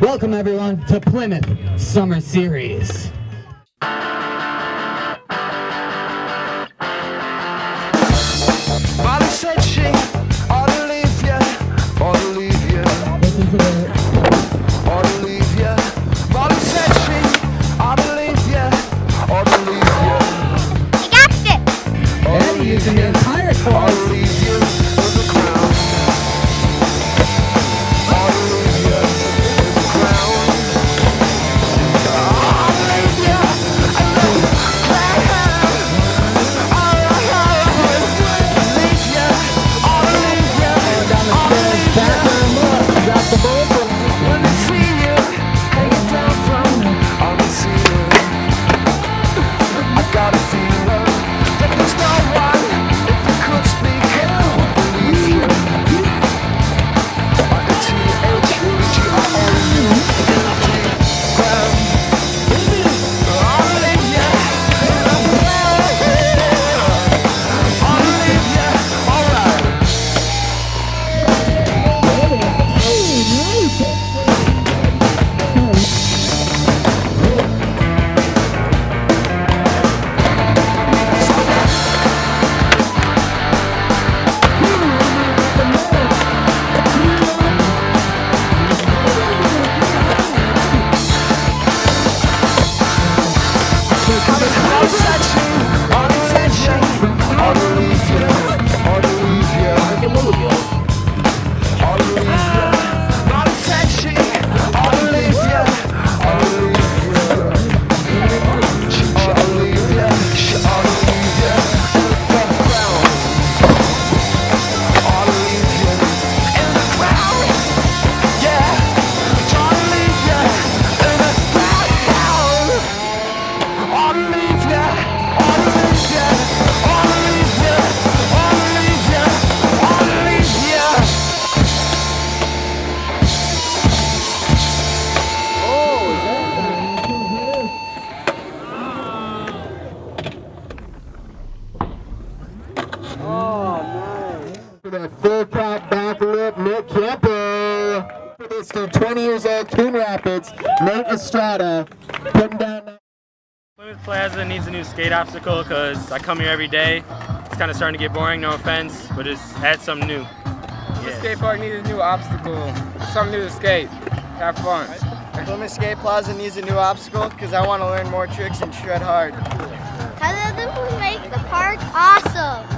Welcome everyone to Plymouth Summer Series. Molly said she ought to leave ya, ought to leave ya, that full cap backlip, Nick Kemper. For this dude, 20 years old, Coon Rapids, Nate Estrada, putting down. Plymouth Plaza needs a new skate obstacle because I come here every day. It's kind of starting to get boring, no offense, but it's add something new. The skate park needs a new obstacle, something new to skate. Have fun. Plymouth Skate Plaza needs a new obstacle because I want to learn more tricks and shred hard. Cause it would make the park awesome.